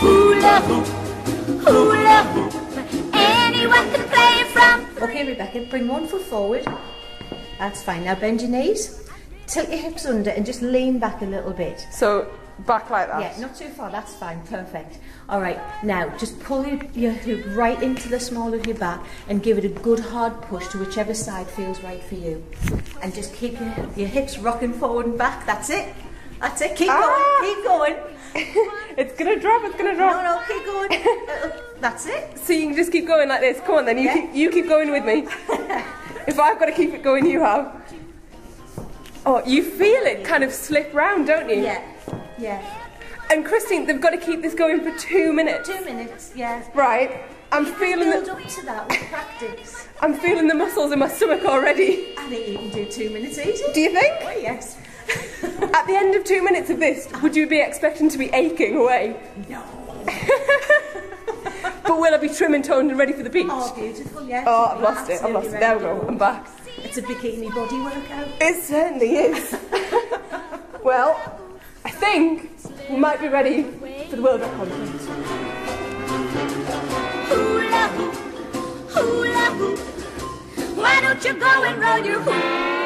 Hula hoop, hula hoop. Anyone can play it from. Okay, Rebecca, bring one foot forward. That's fine. Now bend your knees, tilt your hips under, and just lean back a little bit. So back like that. Yeah, not too far. That's fine. Perfect. All right. Now, just pull your, your hoop right into the small of your back and give it a good hard push to whichever side feels right for you. And just keep your, your hips rocking forward and back. That's it. That's it. Keep Ah. going. Keep going. drop. It's gonna drop. No, no. Keep going. That's it. So you can just keep going like this. Come on, then you Yeah. keep you keep going with me. if I've got to keep it going, you have. Oh, you feel it kind of slip round, don't you? Yeah. Yeah. And Christine, they've got to keep this going for two minutes. Two minutes. Yeah. Right. I'm feeling Build the, up to that with practice. I'm feeling the muscles in my stomach already. I think you can do two minutes easy. Do you think? Oh, yes. At the end of two minutes of this, would you be expecting to be aching away? No. But will I be trim and toned and ready for the beach? Oh, beautiful, yes. Oh, I've lost it. I've lost it. There we go. I'm back. It's a bikini body workout. It certainly is. well, I think we might be ready for the World Cup conference. Hula hoop, hula hoop. Why don't you go and roll your hoop?